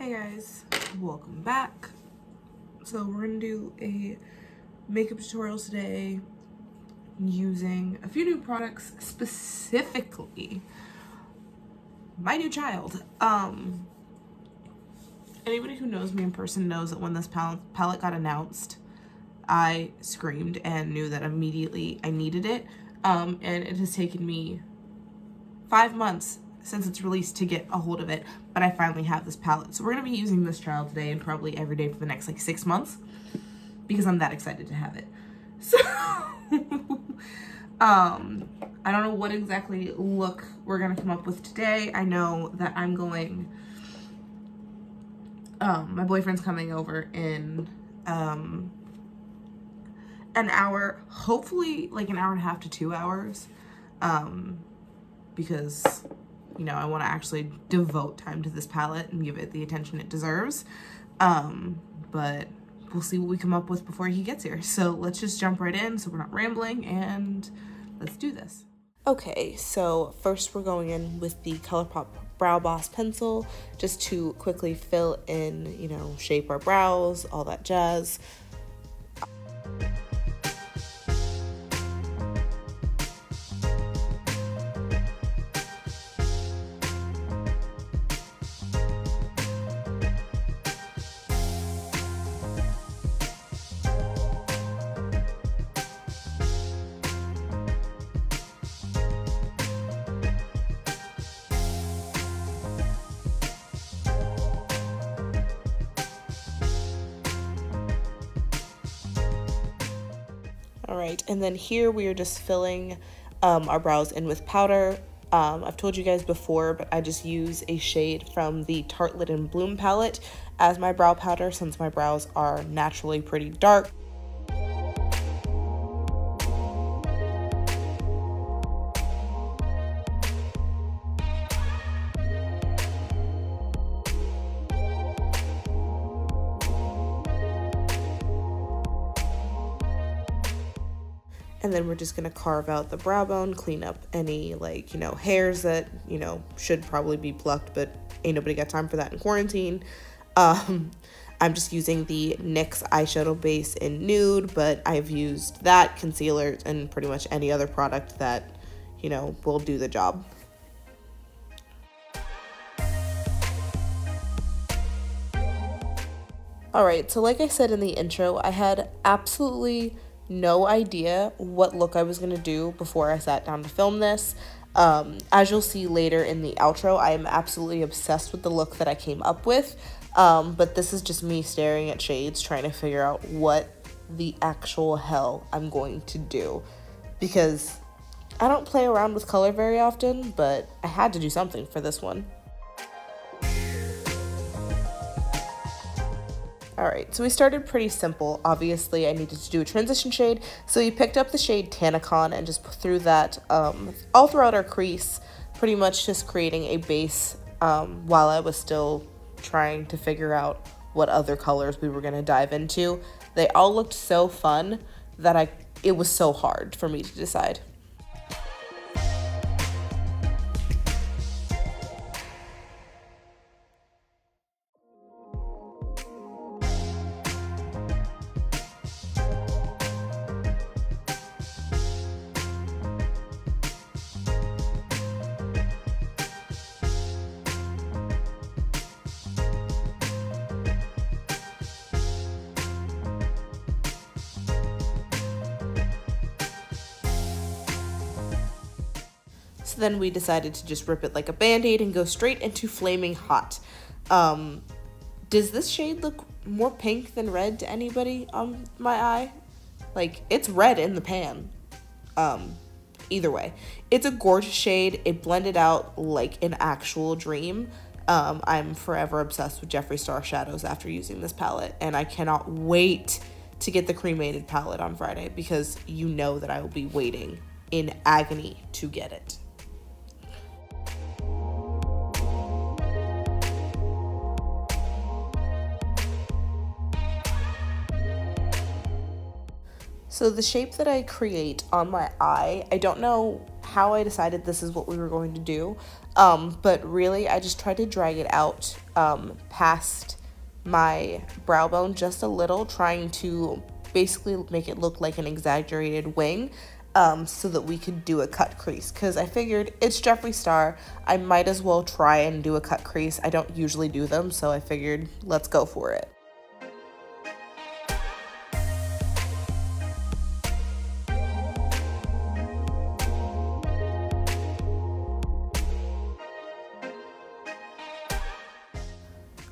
Hey guys, welcome back. So we're gonna do a makeup tutorial today using a few new products, specifically my new child. Um, anybody who knows me in person knows that when this palette, palette got announced, I screamed and knew that immediately I needed it. Um, and it has taken me five months since it's released to get a hold of it, but I finally have this palette. So we're gonna be using this trial today and probably every day for the next like six months because I'm that excited to have it. So, um, I don't know what exactly look we're gonna come up with today. I know that I'm going, um, my boyfriend's coming over in, um, an hour, hopefully like an hour and a half to two hours, um, because you know, I want to actually devote time to this palette and give it the attention it deserves. Um, but we'll see what we come up with before he gets here. So let's just jump right in so we're not rambling and let's do this. Okay, so first we're going in with the ColourPop Brow Boss pencil just to quickly fill in, you know, shape our brows, all that jazz. All right, and then here we are just filling um, our brows in with powder. Um, I've told you guys before, but I just use a shade from the Tartelette and Bloom palette as my brow powder since my brows are naturally pretty dark. Then we're just gonna carve out the brow bone, clean up any like, you know, hairs that, you know, should probably be plucked, but ain't nobody got time for that in quarantine. Um, I'm just using the NYX eyeshadow base in nude, but I've used that concealer and pretty much any other product that, you know, will do the job. Alright, so like I said in the intro, I had absolutely no idea what look I was going to do before I sat down to film this. Um, as you'll see later in the outro, I am absolutely obsessed with the look that I came up with. Um, but this is just me staring at shades, trying to figure out what the actual hell I'm going to do. Because I don't play around with color very often, but I had to do something for this one. Alright, so we started pretty simple. Obviously, I needed to do a transition shade, so we picked up the shade Tanacon and just threw that um, all throughout our crease, pretty much just creating a base um, while I was still trying to figure out what other colors we were to dive into. They all looked so fun that I it was so hard for me to decide. We decided to just rip it like a band-aid and go straight into Flaming Hot. Um, does this shade look more pink than red to anybody on my eye? Like, it's red in the pan. Um, either way. It's a gorgeous shade. It blended out like an actual dream. Um, I'm forever obsessed with Jeffree Star shadows after using this palette, and I cannot wait to get the cremated palette on Friday because you know that I will be waiting in agony to get it. So the shape that I create on my eye, I don't know how I decided this is what we were going to do. Um, but really, I just tried to drag it out um, past my brow bone just a little, trying to basically make it look like an exaggerated wing um, so that we could do a cut crease because I figured it's Jeffree Star. I might as well try and do a cut crease. I don't usually do them, so I figured let's go for it.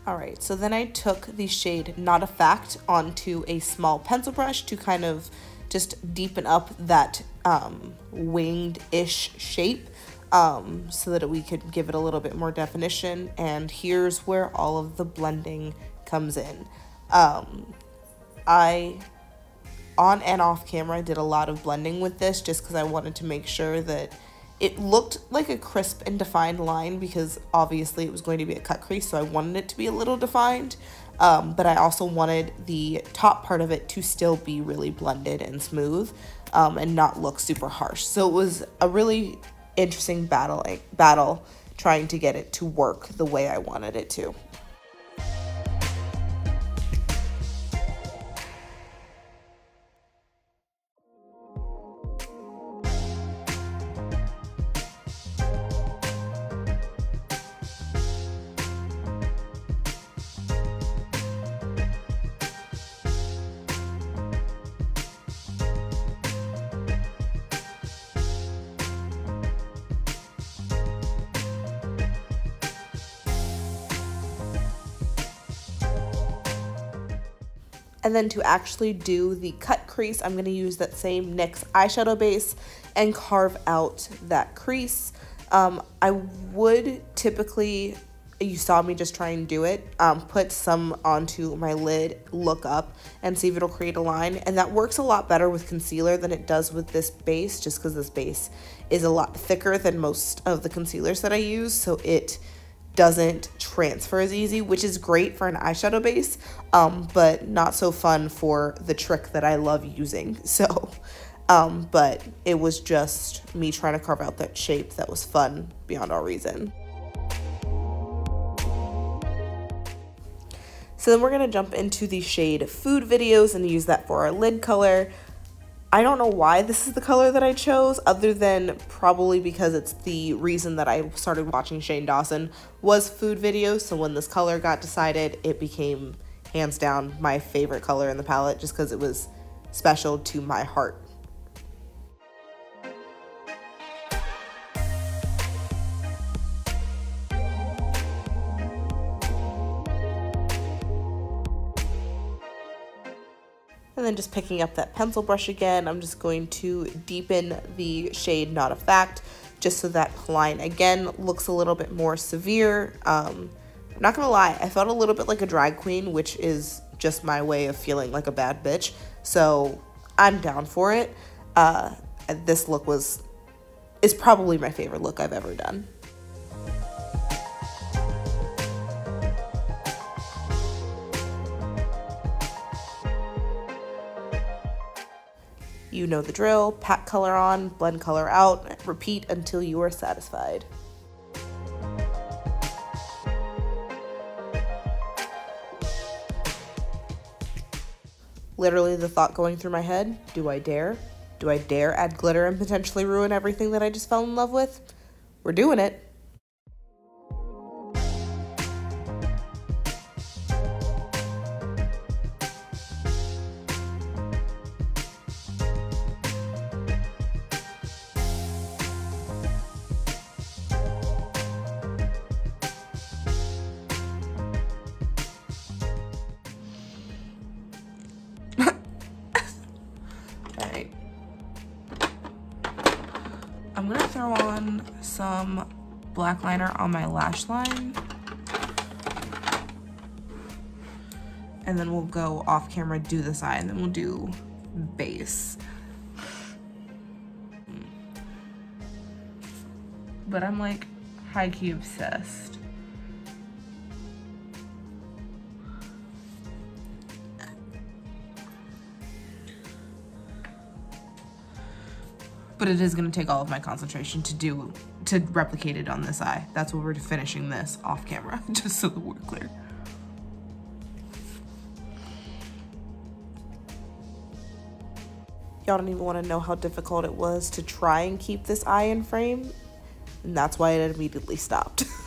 Alright, so then I took the shade Not a Fact onto a small pencil brush to kind of just deepen up that um, winged-ish shape um, so that we could give it a little bit more definition. And here's where all of the blending comes in. Um, I, on and off camera, did a lot of blending with this just because I wanted to make sure that it looked like a crisp and defined line because obviously it was going to be a cut crease, so I wanted it to be a little defined. Um, but I also wanted the top part of it to still be really blended and smooth um, and not look super harsh. So it was a really interesting battle, battle trying to get it to work the way I wanted it to. And then to actually do the cut crease, I'm gonna use that same NYX eyeshadow base and carve out that crease. Um, I would typically, you saw me just try and do it, um, put some onto my lid, look up, and see if it'll create a line. And that works a lot better with concealer than it does with this base, just because this base is a lot thicker than most of the concealers that I use. So it doesn't transfer as easy, which is great for an eyeshadow base, um, but not so fun for the trick that I love using. So, um, but it was just me trying to carve out that shape that was fun beyond all reason. So then we're gonna jump into the shade Food Videos and use that for our lid color. I don't know why this is the color that I chose other than probably because it's the reason that I started watching Shane Dawson was food videos. So when this color got decided, it became hands down my favorite color in the palette just because it was special to my heart. And then just picking up that pencil brush again, I'm just going to deepen the shade Not a Fact, just so that line again looks a little bit more severe. Um, I'm not gonna lie, I felt a little bit like a drag queen, which is just my way of feeling like a bad bitch. So I'm down for it. Uh, this look was, is probably my favorite look I've ever done. You know the drill, pat color on, blend color out, repeat until you are satisfied. Literally the thought going through my head, do I dare? Do I dare add glitter and potentially ruin everything that I just fell in love with? We're doing it. On some black liner on my lash line. And then we'll go off camera, do the side, and then we'll do base. But I'm like high-key obsessed. But it is going to take all of my concentration to do to replicate it on this eye. That's why we're finishing this off camera, just so that we're clear. Y'all don't even want to know how difficult it was to try and keep this eye in frame, and that's why it immediately stopped.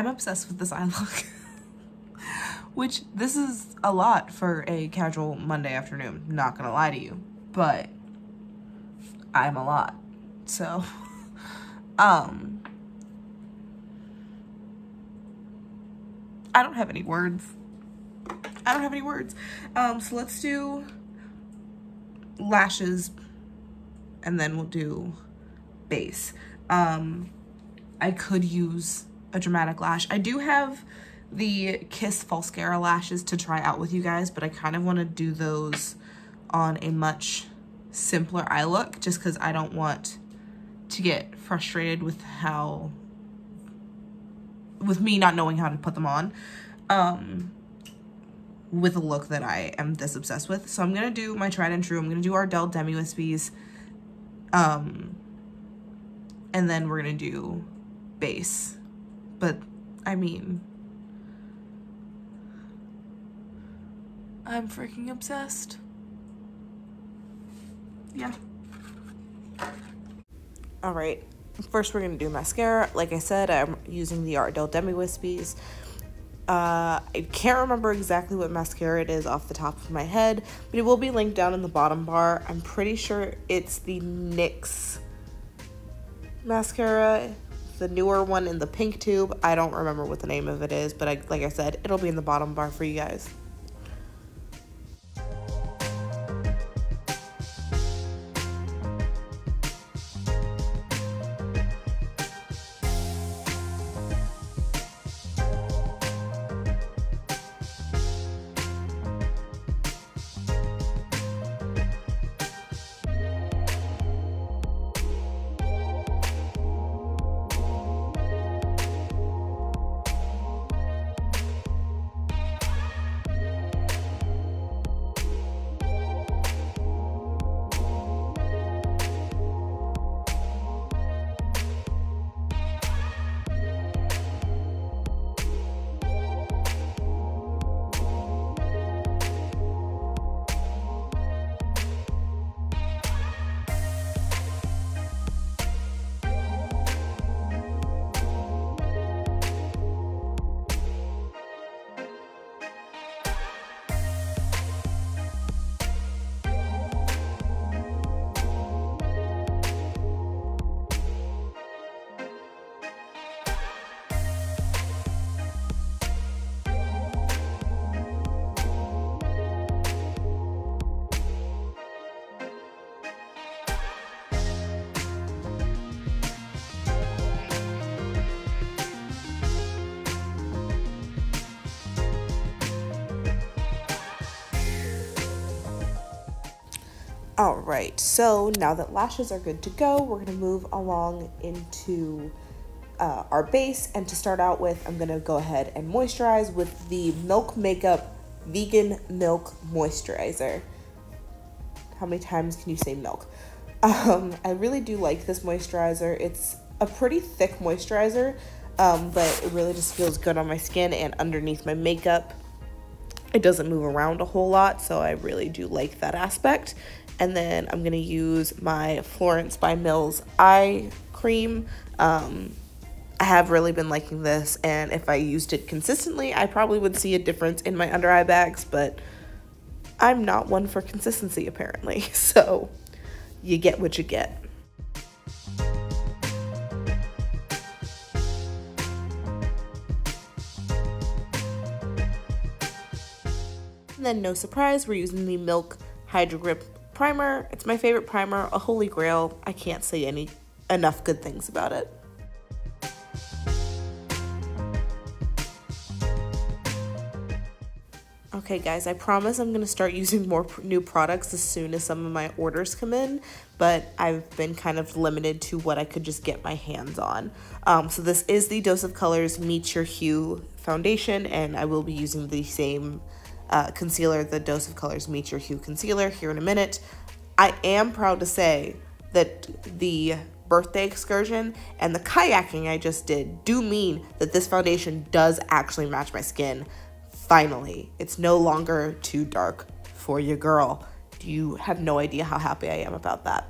I'm obsessed with this eye look. Which, this is a lot for a casual Monday afternoon, not gonna lie to you. But, I'm a lot. So, um... I don't have any words. I don't have any words. Um, so let's do lashes and then we'll do base. Um, I could use a dramatic lash. I do have the Kiss Falscara lashes to try out with you guys, but I kind of want to do those on a much simpler eye look just because I don't want to get frustrated with how, with me not knowing how to put them on um, with a look that I am this obsessed with. So I'm going to do my tried and true. I'm going to do Ardell Demi Wispies. Um, and then we're going to do base. But, I mean, I'm freaking obsessed. Yeah. All right, first we're gonna do mascara. Like I said, I'm using the Ardell Demi Wispies. Uh, I can't remember exactly what mascara it is off the top of my head, but it will be linked down in the bottom bar. I'm pretty sure it's the NYX mascara the newer one in the pink tube. I don't remember what the name of it is, but I, like I said, it'll be in the bottom bar for you guys. All right, so now that lashes are good to go, we're gonna move along into uh, our base. And to start out with, I'm gonna go ahead and moisturize with the Milk Makeup Vegan Milk Moisturizer. How many times can you say milk? Um, I really do like this moisturizer. It's a pretty thick moisturizer, um, but it really just feels good on my skin and underneath my makeup. It doesn't move around a whole lot, so I really do like that aspect. And then I'm going to use my Florence by Mills eye cream. Um, I have really been liking this, and if I used it consistently, I probably would see a difference in my under eye bags, but I'm not one for consistency apparently. So you get what you get. And then no surprise, we're using the Milk Hydro Grip primer. It's my favorite primer, a holy grail. I can't say any enough good things about it. Okay, guys, I promise I'm going to start using more new products as soon as some of my orders come in, but I've been kind of limited to what I could just get my hands on. Um, so this is the Dose of Colors Meet Your Hue foundation, and I will be using the same uh, concealer, the Dose of Colors Meet Your Hue concealer, here in a minute. I am proud to say that the birthday excursion and the kayaking I just did do mean that this foundation does actually match my skin. Finally, it's no longer too dark for your girl. You have no idea how happy I am about that.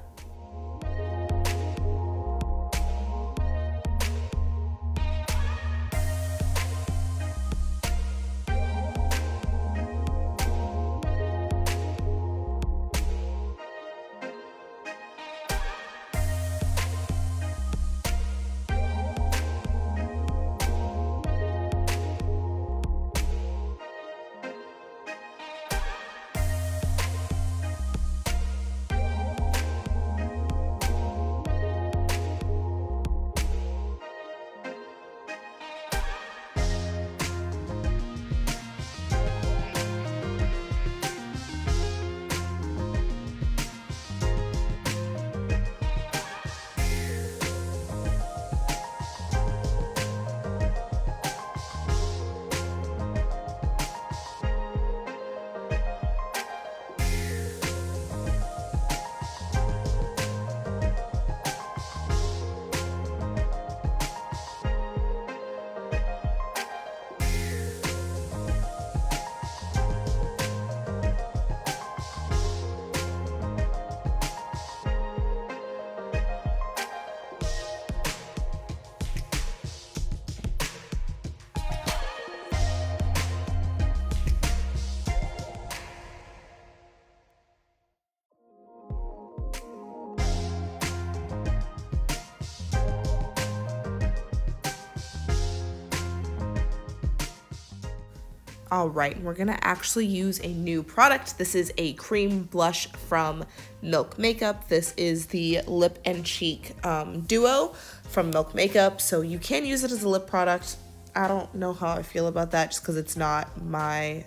All right, we're gonna actually use a new product. This is a cream blush from Milk Makeup. This is the Lip and Cheek um, Duo from Milk Makeup. So you can use it as a lip product. I don't know how I feel about that just because it's not my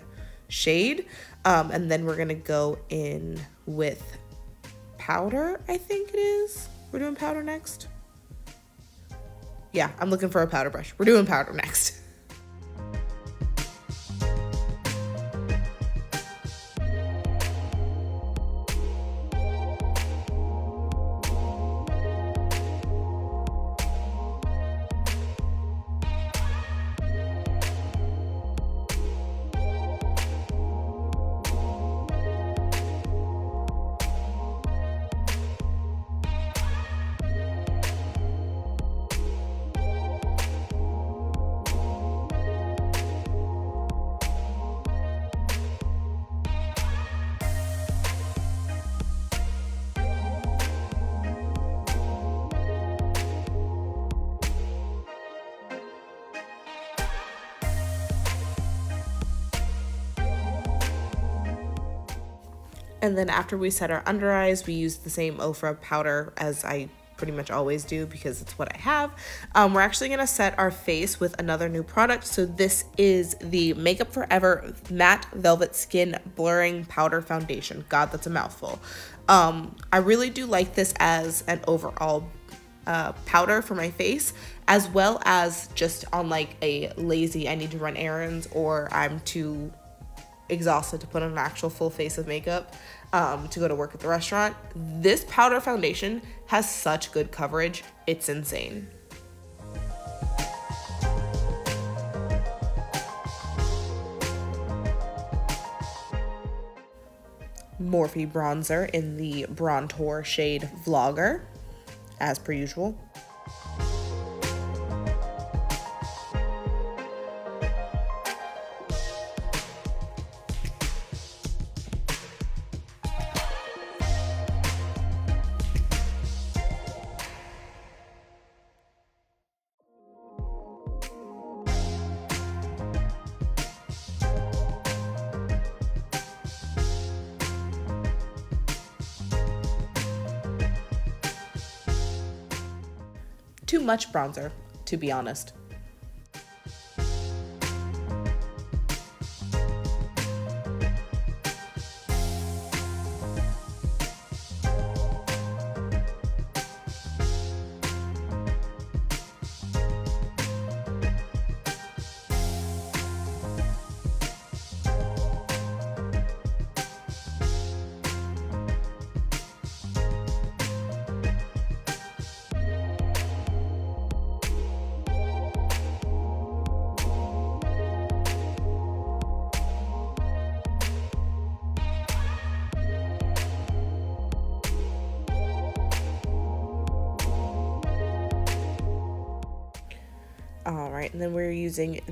shade. Um, and then we're gonna go in with powder, I think it is. We're doing powder next. Yeah, I'm looking for a powder brush. We're doing powder next. And then after we set our under eyes, we use the same Ofra powder as I pretty much always do because it's what I have. Um, we're actually gonna set our face with another new product. So this is the Makeup Forever Matte Velvet Skin Blurring Powder Foundation. God, that's a mouthful. Um, I really do like this as an overall uh, powder for my face as well as just on like a lazy I need to run errands or I'm too exhausted to put on an actual full face of makeup um, to go to work at the restaurant. This powder foundation has such good coverage, it's insane. Morphe bronzer in the Bronzer shade Vlogger, as per usual. Too much bronzer, to be honest.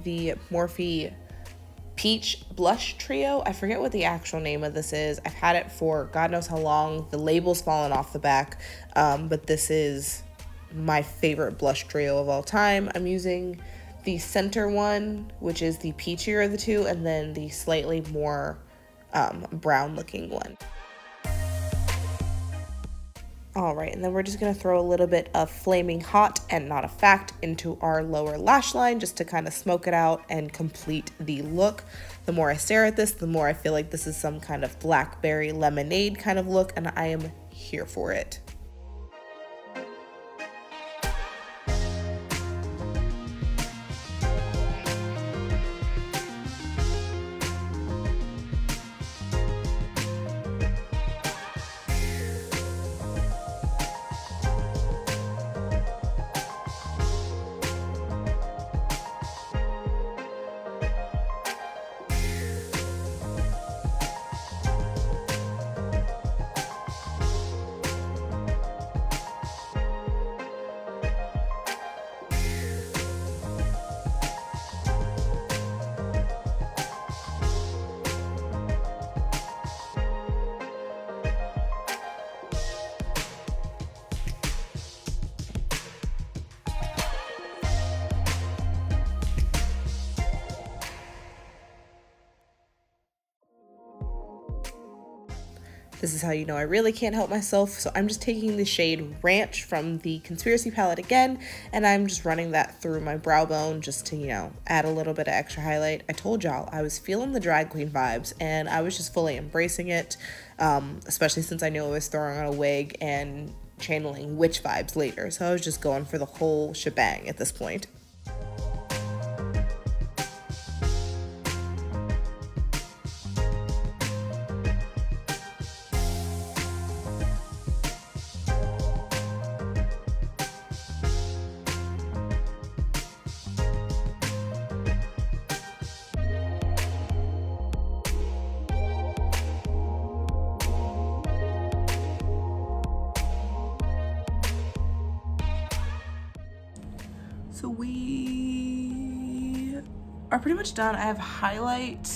The Morphe Peach Blush Trio. I forget what the actual name of this is. I've had it for God knows how long. The label's fallen off the back, um, but this is my favorite blush trio of all time. I'm using the center one, which is the peachier of the two, and then the slightly more um, brown looking one. All right, and then we're just gonna throw a little bit of Flaming Hot and Not a Fact into our lower lash line just to kind of smoke it out and complete the look. The more I stare at this, the more I feel like this is some kind of blackberry lemonade kind of look, and I am here for it. This is how you know I really can't help myself. So I'm just taking the shade Ranch from the Conspiracy palette again, and I'm just running that through my brow bone just to, you know, add a little bit of extra highlight. I told y'all I was feeling the drag queen vibes, and I was just fully embracing it, um, especially since I knew I was throwing on a wig and channeling witch vibes later. So I was just going for the whole shebang at this point. Done. I have highlight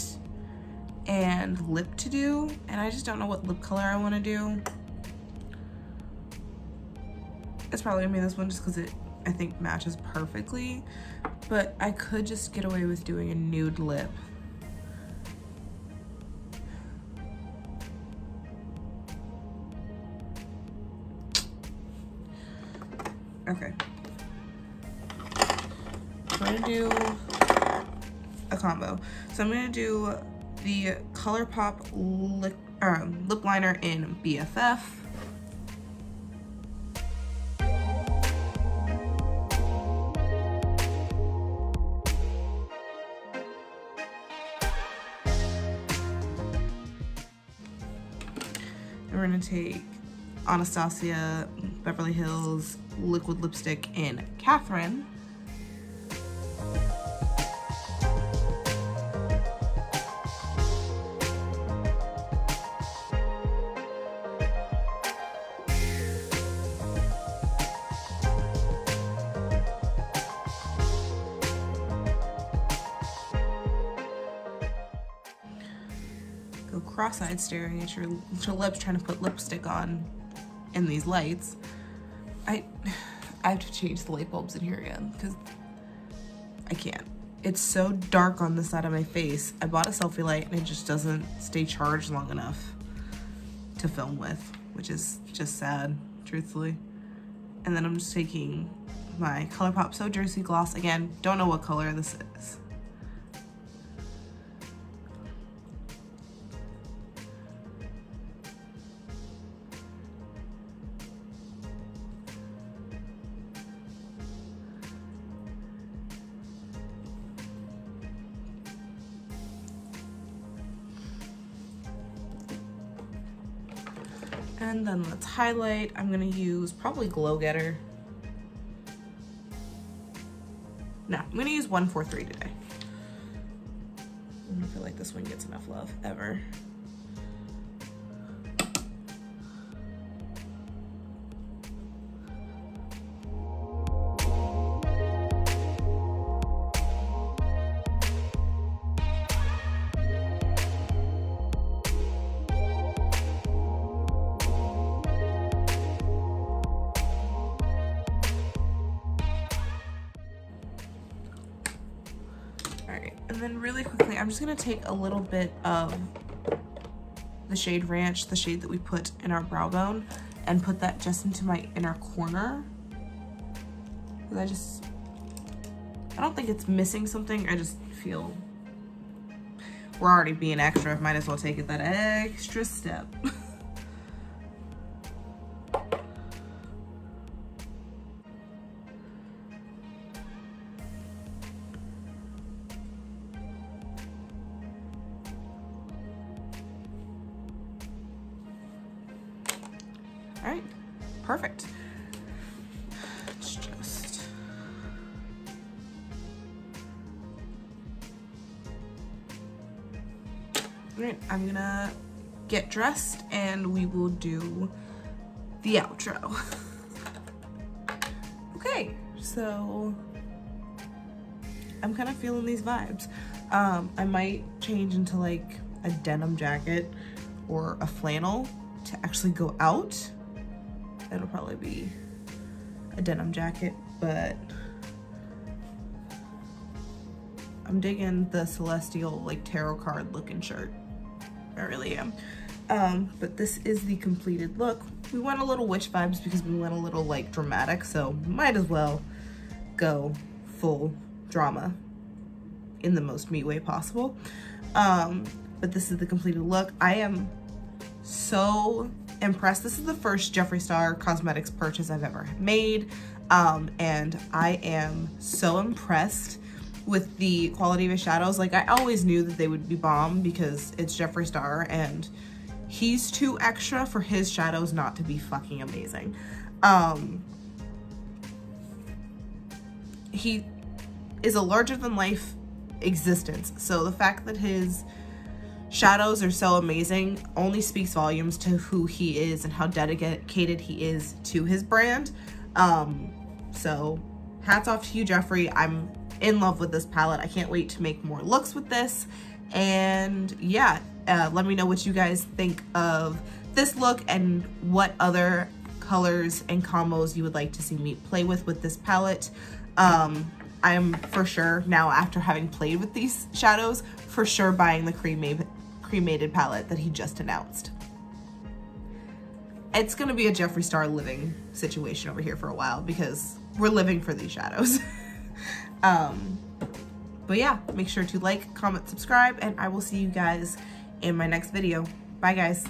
and lip to do, and I just don't know what lip color I want to do. It's probably gonna be this one just because it, I think, matches perfectly. But I could just get away with doing a nude lip. Okay gonna do combo. So I'm gonna do the ColourPop lip, um, lip liner in BFF. And we're gonna take Anastasia Beverly Hills liquid lipstick in Catherine. Cross-eyed staring at your, your lips trying to put lipstick on in these lights. I, I have to change the light bulbs in here again because I can't. It's so dark on the side of my face. I bought a selfie light and it just doesn't stay charged long enough to film with, which is just sad, truthfully. And then I'm just taking my ColourPop So Juicy Gloss. Again, don't know what color this is. And then let's highlight. I'm gonna use probably Glow Getter. No, I'm gonna use 143 today. I don't feel like this one gets enough love, ever. Just gonna take a little bit of the shade Ranch, the shade that we put in our brow bone, and put that just into my inner corner. Cause I just, I don't think it's missing something. I just feel we're already being extra. I Might as well take it that extra step. dressed and we will do the outro. okay, so I'm kind of feeling these vibes. Um, I might change into like a denim jacket or a flannel to actually go out it'll probably be a denim jacket, but I'm digging the celestial like tarot card looking shirt. I really am. Um, but this is the completed look. We went a little witch vibes because we went a little like dramatic, so might as well go full drama in the most me way possible. Um, but this is the completed look. I am so impressed. This is the first Jeffree Star Cosmetics purchase I've ever made. Um, and I am so impressed with the quality of his shadows. Like I always knew that they would be bomb because it's Jeffree Star and he's too extra for his shadows not to be fucking amazing. Um, he is a larger than life existence. So the fact that his shadows are so amazing only speaks volumes to who he is and how dedicated he is to his brand. Um, so hats off to you, Jeffree. I'm in love with this palette. I can't wait to make more looks with this. And yeah, uh, let me know what you guys think of this look and what other colors and combos you would like to see me play with with this palette. Um, I'm for sure now after having played with these shadows, for sure buying the cremated, cremated palette that he just announced. It's gonna be a Jeffree Star living situation over here for a while because we're living for these shadows. um, but yeah, make sure to like, comment, subscribe, and I will see you guys in my next video. Bye guys.